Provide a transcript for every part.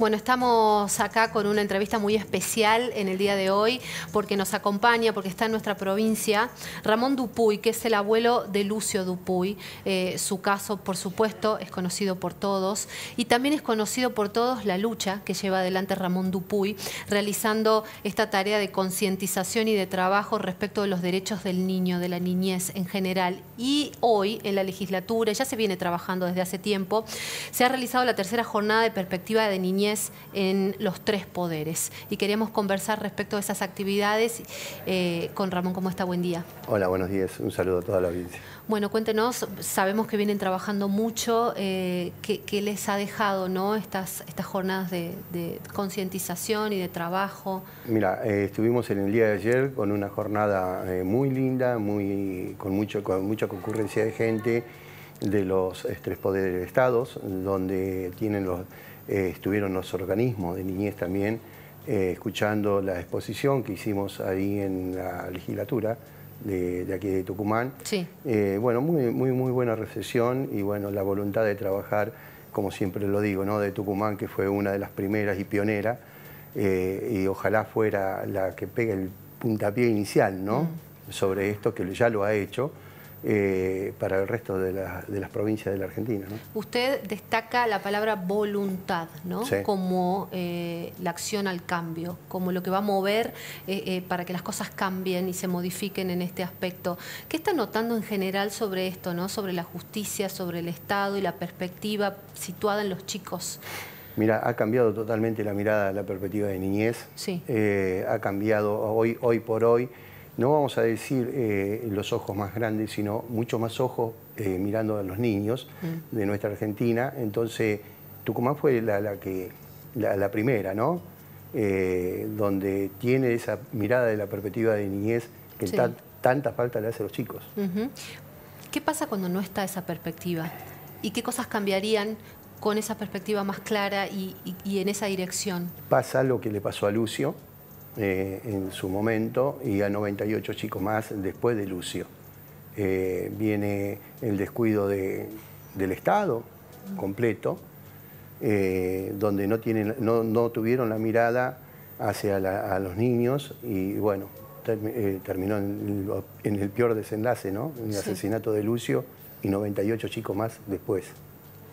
Bueno, estamos acá con una entrevista muy especial en el día de hoy porque nos acompaña, porque está en nuestra provincia, Ramón Dupuy, que es el abuelo de Lucio Dupuy. Eh, su caso, por supuesto, es conocido por todos y también es conocido por todos la lucha que lleva adelante Ramón Dupuy, realizando esta tarea de concientización y de trabajo respecto de los derechos del niño, de la niñez en general. Y hoy, en la legislatura, ya se viene trabajando desde hace tiempo, se ha realizado la tercera jornada de perspectiva de niñez en los tres poderes. Y queremos conversar respecto a esas actividades eh, con Ramón. ¿Cómo está? Buen día. Hola, buenos días. Un saludo a toda la audiencia. Bueno, cuéntenos, sabemos que vienen trabajando mucho, eh, ¿qué, les ha dejado ¿no? estas, estas jornadas de, concientización y de trabajo? Mira, eh, estuvimos en el día de ayer con una jornada muy linda, muy, con, mucho, con mucha concurrencia de gente de los tres poderes de estados, donde tienen los eh, estuvieron los organismos de niñez también eh, escuchando la exposición que hicimos ahí en la legislatura de, aquí de Tucumán. Sí. Eh, bueno, muy, muy, muy buena recepción y bueno, la voluntad de trabajar, como siempre lo digo, ¿no? de Tucumán, que fue una de las primeras y pionera, y ojalá fuera la que pegue el puntapié inicial, ¿no? Mm. Sobre esto, que ya lo ha hecho. Eh, para el resto de, las provincias de la Argentina. Usted destaca la palabra voluntad ¿no? como eh, la acción al cambio, como lo que va a mover eh, para que las cosas cambien y se modifiquen en este aspecto. ¿Qué está notando en general sobre esto, ¿no? sobre la justicia, sobre el Estado y la perspectiva situada en los chicos? Mira, ha cambiado totalmente la mirada, la perspectiva de niñez. Sí. ha cambiado hoy, hoy por hoy no vamos a decir eh, los ojos más grandes, sino mucho más ojos eh, mirando a los niños mm. de nuestra Argentina. Entonces, Tucumán fue la, que, la, primera, ¿no? Eh, donde tiene esa mirada de la perspectiva de niñez que tanta falta le hace a los chicos. ¿Qué pasa cuando no está esa perspectiva? ¿Y qué cosas cambiarían con esa perspectiva más clara y en esa dirección? Pasa lo que le pasó a Lucio, eh, en su momento y a 98 chicos más después de Lucio. Eh, viene el descuido del Estado completo, eh, donde no, tienen, no, tuvieron la mirada hacia a los niños y bueno, terminó en, el peor desenlace, ¿no? el asesinato de Lucio y 98 chicos más después.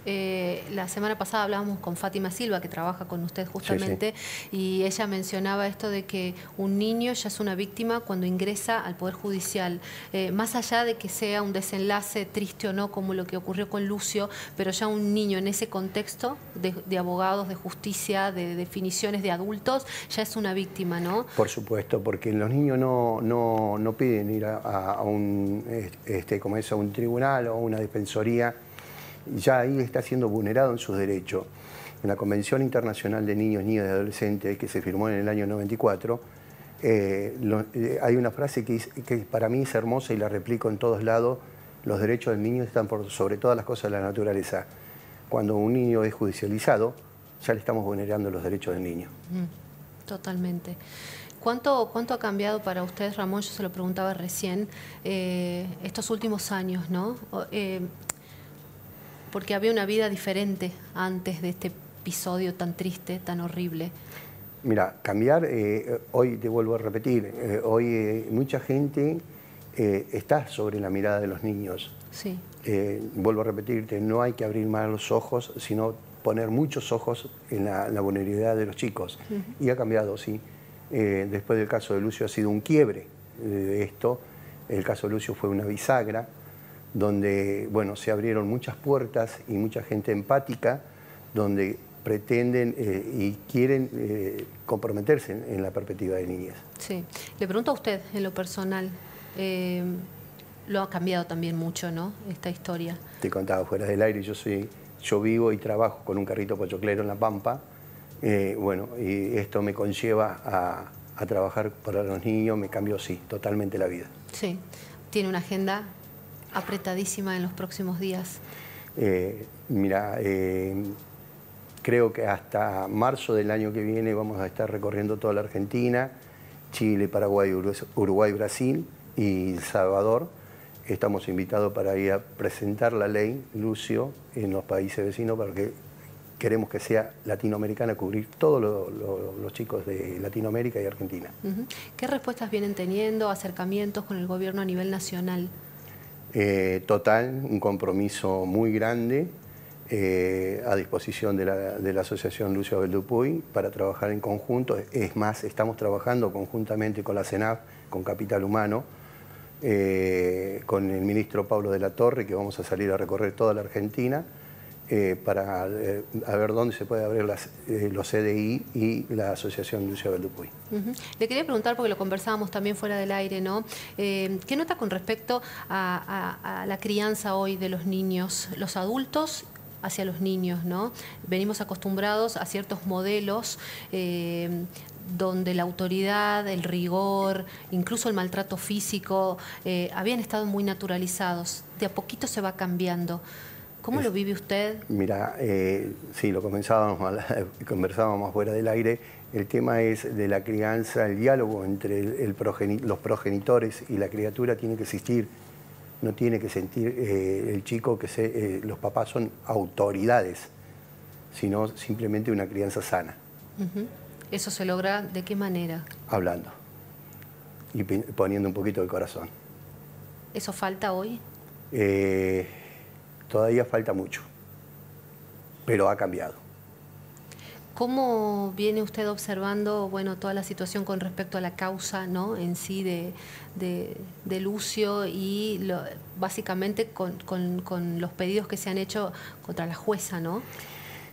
Eh, la semana pasada hablábamos con Fátima Silva, que trabaja con usted justamente, y ella mencionaba esto de que un niño ya es una víctima cuando ingresa al Poder Judicial. Eh, más allá de que sea un desenlace triste o no, como lo que ocurrió con Lucio, pero ya un niño en ese contexto de, abogados, de justicia, de definiciones de adultos, ya es una víctima, ¿no? Por supuesto, porque los niños no, no, piden ir a, un, este, como es, a un tribunal o a una defensoría ya ahí está siendo vulnerado en sus derechos. En la Convención Internacional de Niños, Niñas y Adolescentes, que se firmó en el año 94, eh, eh, hay una frase que, para mí es hermosa y la replico en todos lados, los derechos del niño están sobre todas las cosas de la naturaleza. Cuando un niño es judicializado, ya le estamos vulnerando los derechos del niño. Mm, totalmente. ¿Cuánto, ¿Cuánto ha cambiado para usted, Ramón? Yo se lo preguntaba recién, eh, estos últimos años, ¿no? Porque había una vida diferente antes de este episodio tan triste, tan horrible. Mira, cambiar, eh, hoy te vuelvo a repetir, eh, hoy eh, mucha gente está sobre la mirada de los niños. Sí. vuelvo a repetirte, no hay que abrir más los ojos, sino poner muchos ojos en la, vulnerabilidad de los chicos. Y ha cambiado, sí. después del caso de Lucio ha sido un quiebre de esto. El caso de Lucio fue una bisagra donde bueno, se abrieron muchas puertas y mucha gente empática, donde pretenden eh, y quieren eh, comprometerse en, la perspectiva de niñez. Sí. Le pregunto a usted, en lo personal, eh, lo ha cambiado también mucho, ¿no?, esta historia. Te contaba fuera del aire, yo soy, yo vivo y trabajo con un carrito pochoclero en La Pampa, bueno, y esto me conlleva a, a trabajar para los niños, me cambió, sí, totalmente la vida. Sí, tiene una agenda apretadísima en los próximos días? Eh, mira, eh, creo que hasta marzo del año que viene vamos a estar recorriendo toda la Argentina, Chile, Paraguay, Uruguay, Brasil y El Salvador. Estamos invitados para ir a presentar la ley, Lucio, en los países vecinos para que queremos que sea latinoamericana, cubrir todos los chicos de Latinoamérica y Argentina. ¿Qué respuestas vienen teniendo, acercamientos con el gobierno a nivel nacional? Eh, total, un compromiso muy grande eh, a disposición de la, Asociación Lucio Dupuy para trabajar en conjunto. Es más, estamos trabajando conjuntamente con la CENAF, con Capital Humano, eh, con el ministro Pablo de la Torre, que vamos a salir a recorrer toda la Argentina eh, para eh, ver dónde se puede abrir las, eh, los CDI y la Asociación Lucio Beldupuy. Le quería preguntar, porque lo conversábamos también fuera del aire, ¿no? ¿Qué nota con respecto a, la crianza hoy de los niños, los adultos hacia los niños, ¿no? Venimos acostumbrados a ciertos modelos donde la autoridad, el rigor, incluso el maltrato físico, habían estado muy naturalizados. De a poquito se va cambiando. ¿Cómo lo vive usted? Mira, eh, sí, lo comenzábamos, conversábamos fuera del aire. El tema es de la crianza, el diálogo entre los progenitores y la criatura tiene que existir. No tiene que sentir eh, el chico que eh, los papás son autoridades, sino simplemente una crianza sana. ¿Eso se logra de qué manera? Hablando y poniendo un poquito el corazón. ¿Eso falta hoy? Todavía falta mucho, pero ha cambiado. ¿Cómo viene usted observando bueno, toda la situación con respecto a la causa ¿no? en sí de, de, Lucio y básicamente con, los pedidos que se han hecho contra la jueza? ¿no?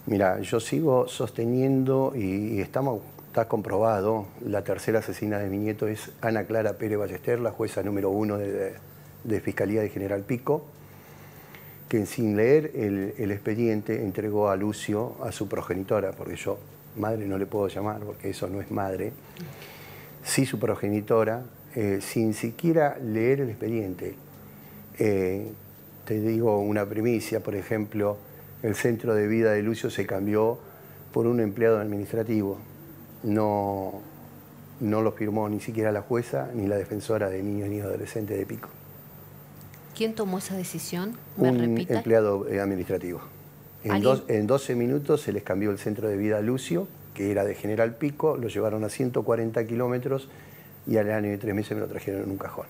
Mira, yo sigo sosteniendo y, estamos, está comprobado, la tercera asesina de mi nieto es Ana Clara Pérez Ballester, la jueza número uno de, de Fiscalía de General Pico que sin leer el, expediente entregó a Lucio, a su progenitora, porque yo madre no le puedo llamar, porque eso no es madre, sí su progenitora, eh, sin siquiera leer el expediente. Eh, te digo una primicia, por ejemplo, el centro de vida de Lucio se cambió por un empleado administrativo. No, no lo firmó ni siquiera la jueza ni la defensora de niños ni adolescentes de Pico. ¿Quién tomó esa decisión? un empleado eh, administrativo. En, en 12 minutos se les cambió el centro de vida a Lucio, que era de General Pico, lo llevaron a 140 kilómetros y al año y tres meses me lo trajeron en un cajón.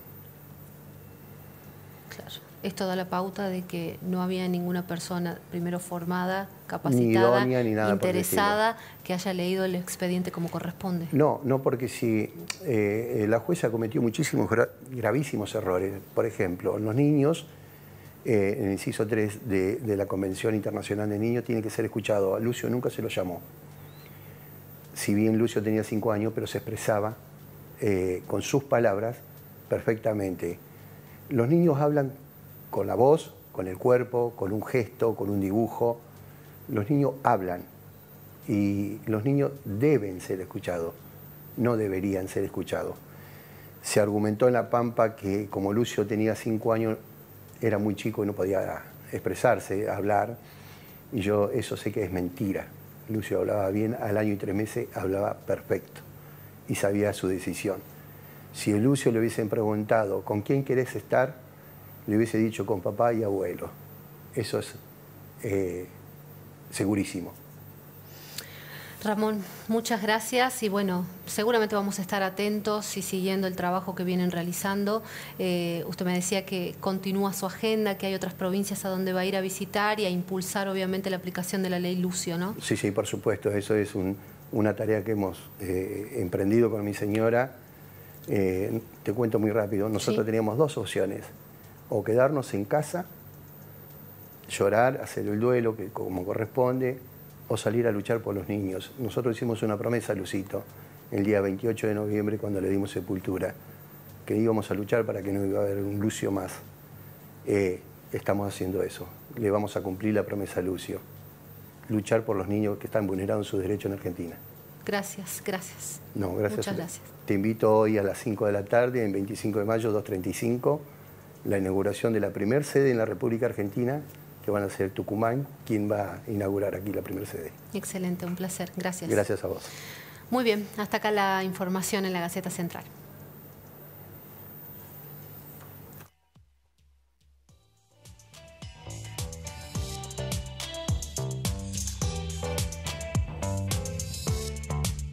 Claro esto da la pauta de que no había ninguna persona primero formada, capacitada, interesada, que haya leído el expediente como corresponde. No, no porque si eh, la jueza cometió muchísimos gravísimos errores. Por ejemplo, los niños, eh, en el inciso 3 de, la Convención Internacional de Niños, tiene que ser escuchado. A Lucio nunca se lo llamó. Si bien Lucio tenía cinco años, pero se expresaba eh, con sus palabras perfectamente. Los niños hablan con la voz, con el cuerpo, con un gesto, con un dibujo. Los niños hablan y los niños deben ser escuchados, no deberían ser escuchados. Se argumentó en La Pampa que como Lucio tenía cinco años, era muy chico y no podía expresarse, hablar, y yo eso sé que es mentira. Lucio hablaba bien, al año y tres meses hablaba perfecto y sabía su decisión. Si Lucio le hubiesen preguntado, ¿con quién querés estar? Le hubiese dicho con papá y abuelo. Eso es eh, segurísimo. Ramón, muchas gracias y bueno, seguramente vamos a estar atentos y siguiendo el trabajo que vienen realizando. Eh, usted me decía que continúa su agenda, que hay otras provincias a donde va a ir a visitar y a impulsar obviamente la aplicación de la ley Lucio, ¿no? Sí, sí, por supuesto, eso es una tarea que hemos eh, emprendido con mi señora. te cuento muy rápido, nosotros teníamos dos opciones o quedarnos en casa, llorar, hacer el duelo que como corresponde, o salir a luchar por los niños. Nosotros hicimos una promesa a Lucito el día 28 de noviembre cuando le dimos sepultura, que íbamos a luchar para que no iba a haber un Lucio más. Eh, estamos haciendo eso, le vamos a cumplir la promesa a Lucio, luchar por los niños que están vulnerados en sus derechos en Argentina. Gracias, gracias. No, gracias. Muchas gracias. Te invito hoy a las 5 de la tarde, en 25 de mayo, 235 la inauguración de la primera sede en la República Argentina, que van a ser Tucumán, quien va a inaugurar aquí la primera sede. Excelente, un placer. Gracias. Gracias a vos. Muy bien, hasta acá la información en la Gaceta Central.